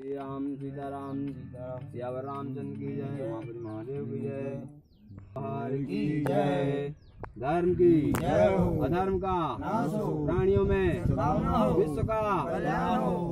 श्री राम सीताराम सियावर रामचंद्र की जय महाबली महादेव की जय की जय धर्म की अधर्म का प्राणियों में विश्व का।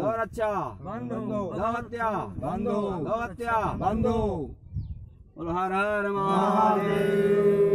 गौ रक्षा बंद। गौ हत्या गौ हत्या बंद बोलो हर हर महादेव।